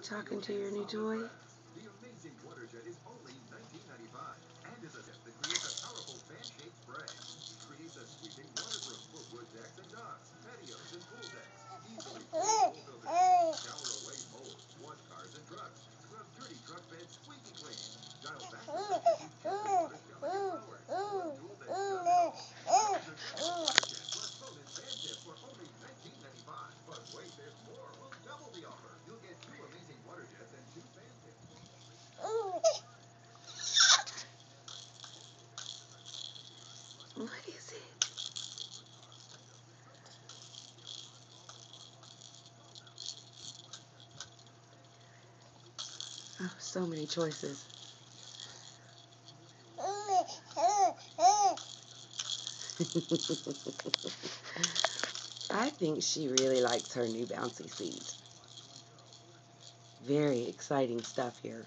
talking to your new toy? Oh, so many choices. I think she really likes her new bouncy seat. Very exciting stuff here.